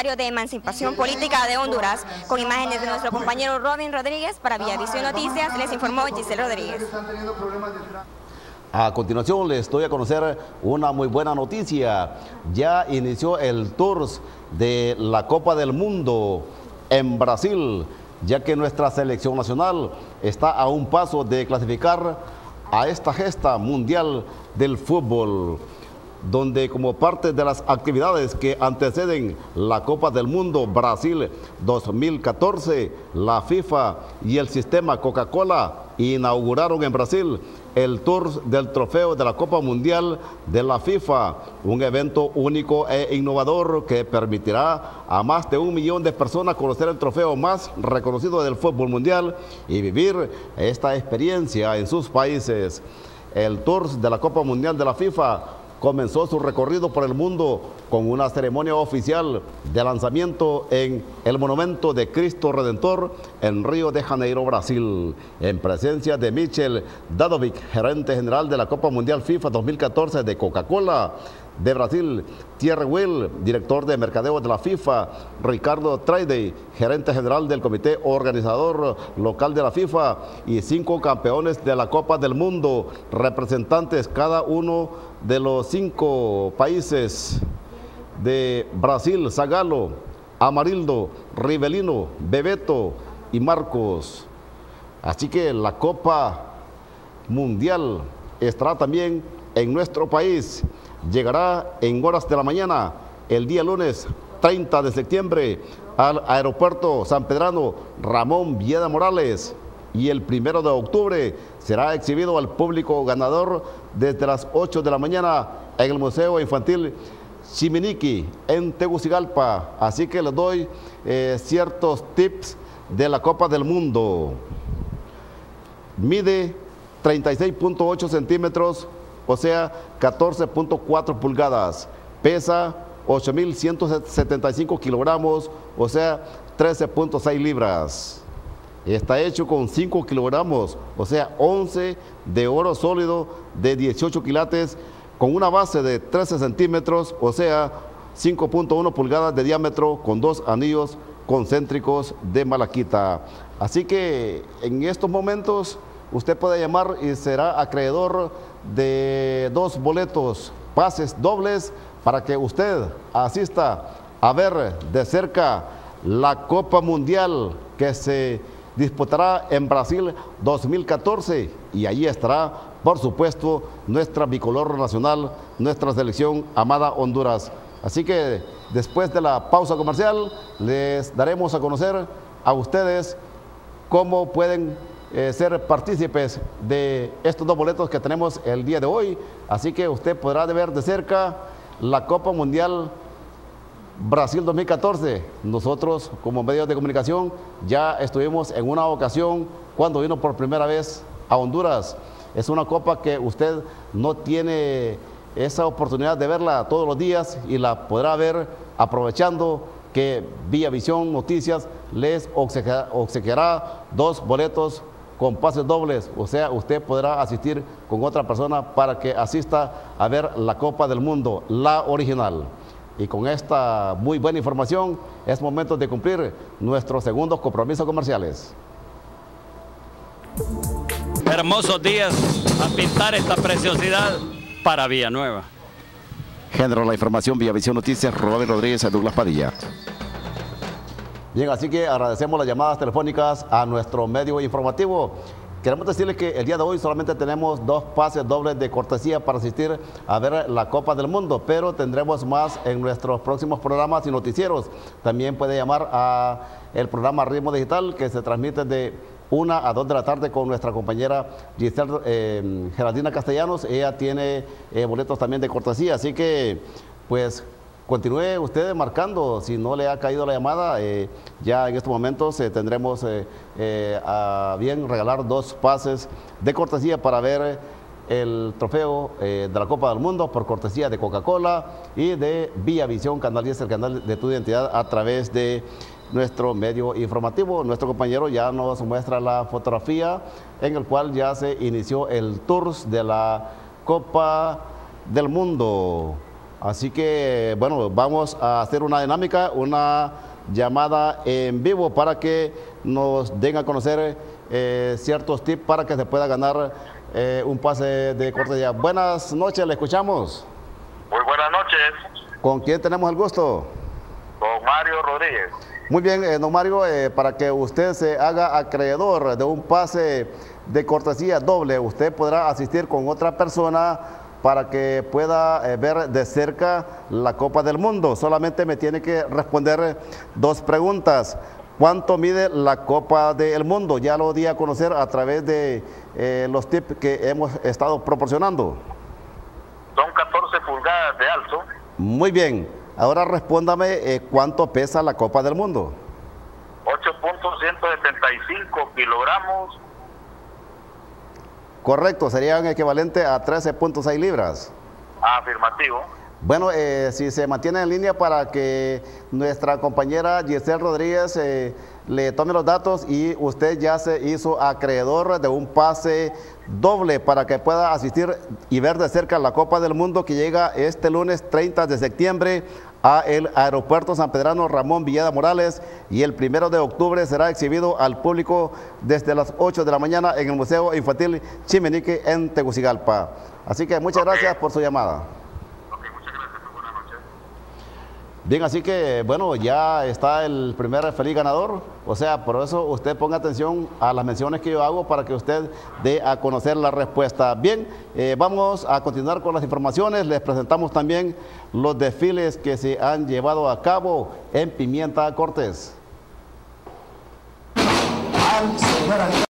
de Emancipación Política de Honduras. Con imágenes de nuestro compañero Robin Rodríguez para Villavisión Noticias, les informó Giselle Rodríguez. A continuación les estoy a conocer una muy buena noticia. Ya inició el tour de la Copa del Mundo en Brasil, ya que nuestra selección nacional está a un paso de clasificar a esta gesta mundial del fútbol donde como parte de las actividades que anteceden la Copa del Mundo Brasil 2014, la FIFA y el sistema Coca-Cola inauguraron en Brasil el Tour del Trofeo de la Copa Mundial de la FIFA, un evento único e innovador que permitirá a más de un millón de personas conocer el trofeo más reconocido del fútbol mundial y vivir esta experiencia en sus países. El Tour de la Copa Mundial de la FIFA comenzó su recorrido por el mundo con una ceremonia oficial de lanzamiento en el Monumento de Cristo Redentor en Río de Janeiro, Brasil, en presencia de Michel Dadovic, gerente general de la Copa Mundial FIFA 2014 de Coca-Cola de Brasil, Thierry Will, director de mercadeo de la FIFA, Ricardo Traidey, gerente general del comité organizador local de la FIFA y cinco campeones de la Copa del Mundo, representantes cada uno de los cinco países de Brasil, Zagalo, Amarildo, Rivelino, Bebeto y Marcos. Así que la Copa Mundial estará también en nuestro país. Llegará en horas de la mañana, el día lunes 30 de septiembre, al aeropuerto San Pedrano Ramón Vieda Morales y el primero de octubre será exhibido al público ganador desde las 8 de la mañana en el Museo Infantil Chiminiqui en Tegucigalpa. Así que les doy eh, ciertos tips de la Copa del Mundo. Mide 36.8 centímetros, o sea, 14.4 pulgadas. Pesa 8.175 kilogramos, o sea, 13.6 libras. Está hecho con 5 kilogramos, o sea, 11 de oro sólido de 18 quilates con una base de 13 centímetros, o sea, 5.1 pulgadas de diámetro con dos anillos concéntricos de malaquita. Así que en estos momentos usted puede llamar y será acreedor de dos boletos, pases dobles, para que usted asista a ver de cerca la Copa Mundial que se disputará en Brasil 2014 y allí estará, por supuesto, nuestra bicolor nacional, nuestra selección amada Honduras. Así que después de la pausa comercial les daremos a conocer a ustedes cómo pueden eh, ser partícipes de estos dos boletos que tenemos el día de hoy. Así que usted podrá ver de cerca la Copa Mundial Brasil 2014, nosotros como medios de comunicación ya estuvimos en una ocasión cuando vino por primera vez a Honduras. Es una copa que usted no tiene esa oportunidad de verla todos los días y la podrá ver aprovechando que Vía Visión Noticias les obsequiará dos boletos con pases dobles, o sea, usted podrá asistir con otra persona para que asista a ver la Copa del Mundo, la original. Y con esta muy buena información es momento de cumplir nuestros segundos compromisos comerciales. Hermosos días a pintar esta preciosidad para Villanueva. Generó la información Villavisión Noticias, Robert Rodríguez Douglas Padilla. Bien, así que agradecemos las llamadas telefónicas a nuestro medio informativo. Queremos decirles que el día de hoy solamente tenemos dos pases dobles de cortesía para asistir a ver la Copa del Mundo, pero tendremos más en nuestros próximos programas y noticieros. También puede llamar a el programa Ritmo Digital que se transmite de una a dos de la tarde con nuestra compañera Giselle eh, Geraldina Castellanos. Ella tiene eh, boletos también de cortesía, así que pues continúe usted marcando, si no le ha caído la llamada, eh, ya en estos momentos eh, tendremos eh, a bien regalar dos pases de cortesía para ver el trofeo de la Copa del Mundo por cortesía de Coca-Cola y de Vía Visión, Canal 10, el canal de tu identidad a través de nuestro medio informativo. Nuestro compañero ya nos muestra la fotografía en el cual ya se inició el tour de la Copa del Mundo. Así que, bueno, vamos a hacer una dinámica, una llamada en vivo para que nos den a conocer eh, ciertos tips para que se pueda ganar eh, un pase de cortesía. Buenas noches, le escuchamos. Muy buenas noches. ¿Con quién tenemos el gusto? Con Mario Rodríguez. Muy bien, eh, don Mario, para que usted se haga acreedor de un pase de cortesía doble, usted podrá asistir con otra persona para que pueda eh, ver de cerca la Copa del Mundo. Solamente me tiene que responder dos preguntas. ¿Cuánto mide la Copa del Mundo? Ya lo di a conocer a través de eh, los tips que hemos estado proporcionando. Son 14 pulgadas de alto. Muy bien. Ahora respóndame eh, cuánto pesa la Copa del Mundo. 8.175 kilogramos Correcto, serían equivalente a 13.6 libras. Afirmativo. Bueno, eh, si se mantiene en línea para que nuestra compañera Giselle Rodríguez eh, le tome los datos y usted ya se hizo acreedor de un pase doble para que pueda asistir y ver de cerca la Copa del Mundo que llega este lunes 30 de septiembre a el aeropuerto San Pedrano Ramón Villada Morales y el primero de octubre será exhibido al público desde las 8 de la mañana en el Museo Infantil Chimenique en Tegucigalpa. Así que muchas gracias por su llamada. Bien, así que bueno, ya está el primer feliz ganador. O sea, por eso usted ponga atención a las menciones que yo hago para que usted dé a conocer la respuesta. Bien, eh, vamos a continuar con las informaciones. Les presentamos también los desfiles que se han llevado a cabo en Pimienta Cortés.